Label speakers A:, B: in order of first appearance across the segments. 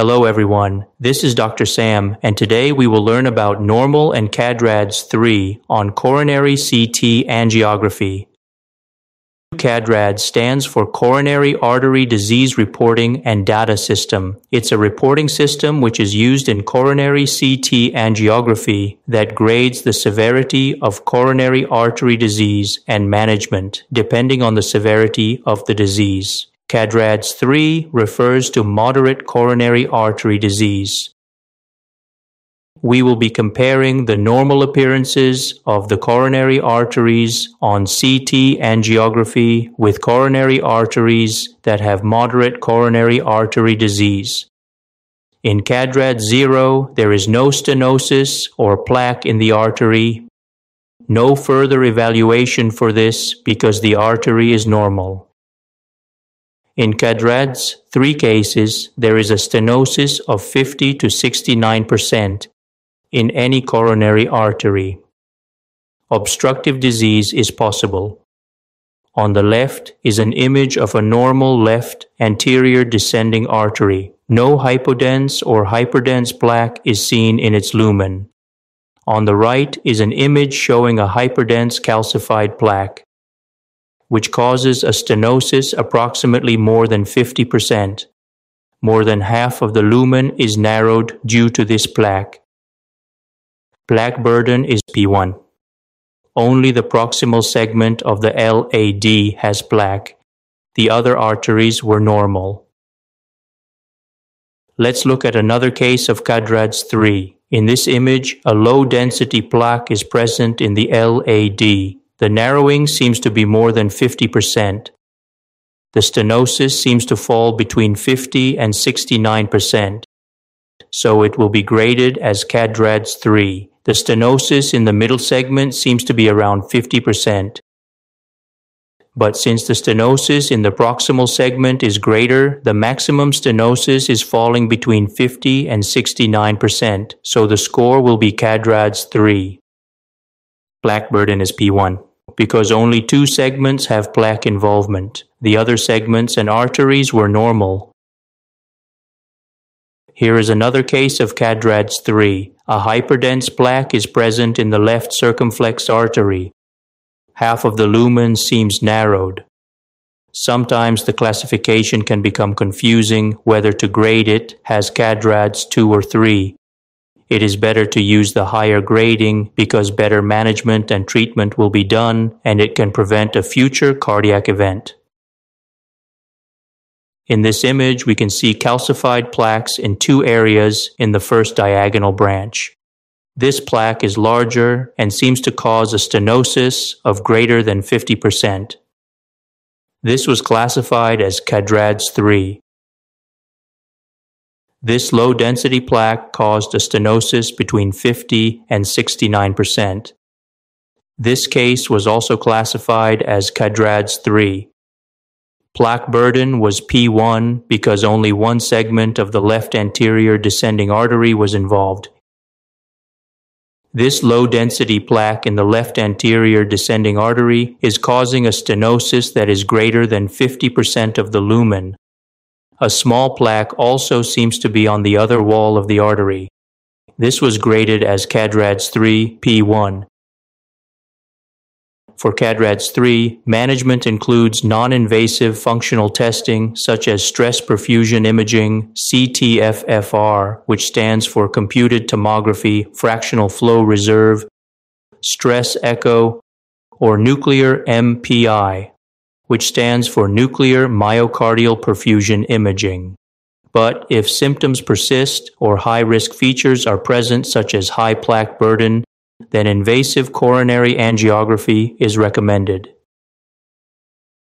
A: Hello everyone, this is Dr. Sam, and today we will learn about normal and CADRADS 3 on coronary CT angiography. CADRAD stands for Coronary Artery Disease Reporting and Data System. It's a reporting system which is used in coronary CT angiography that grades the severity of coronary artery disease and management depending on the severity of the disease. CADRADS 3 refers to moderate coronary artery disease. We will be comparing the normal appearances of the coronary arteries on CT angiography with coronary arteries that have moderate coronary artery disease. In CADRAD 0, there is no stenosis or plaque in the artery. No further evaluation for this because the artery is normal. In CADRAD's three cases, there is a stenosis of 50 to 69% in any coronary artery. Obstructive disease is possible. On the left is an image of a normal left anterior descending artery. No hypodense or hyperdense plaque is seen in its lumen. On the right is an image showing a hyperdense calcified plaque which causes a stenosis approximately more than 50%. More than half of the lumen is narrowed due to this plaque. Plaque burden is P1. Only the proximal segment of the LAD has plaque. The other arteries were normal. Let's look at another case of CADRADS 3. In this image, a low density plaque is present in the LAD. The narrowing seems to be more than 50%. The stenosis seems to fall between 50 and 69%. So it will be graded as CADRADS 3. The stenosis in the middle segment seems to be around 50%. But since the stenosis in the proximal segment is greater, the maximum stenosis is falling between 50 and 69%, so the score will be CADRADS 3. Plaque burden is P1 because only two segments have plaque involvement. The other segments and arteries were normal. Here is another case of CADRADS 3. A hyperdense plaque is present in the left circumflex artery. Half of the lumen seems narrowed. Sometimes the classification can become confusing whether to grade it as CADRADS 2 or 3 it is better to use the higher grading because better management and treatment will be done and it can prevent a future cardiac event. In this image, we can see calcified plaques in two areas in the first diagonal branch. This plaque is larger and seems to cause a stenosis of greater than 50%. This was classified as CADRADS 3. This low density plaque caused a stenosis between 50 and 69%. This case was also classified as CADRADS 3. Plaque burden was P1 because only one segment of the left anterior descending artery was involved. This low density plaque in the left anterior descending artery is causing a stenosis that is greater than 50% of the lumen, a small plaque also seems to be on the other wall of the artery. This was graded as CADRADS 3 P1. For CADRADS 3, management includes non-invasive functional testing such as stress perfusion imaging, CTFFR, which stands for computed tomography, fractional flow reserve, stress echo, or nuclear MPI, which stands for nuclear myocardial perfusion imaging. But if symptoms persist or high risk features are present, such as high plaque burden, then invasive coronary angiography is recommended.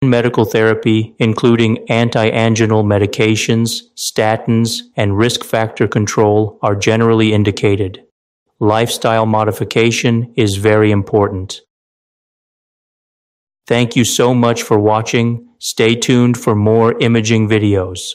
A: Medical therapy, including anti-anginal medications, statins, and risk factor control, are generally indicated. Lifestyle modification is very important. Thank you so much for watching. Stay tuned for more imaging videos.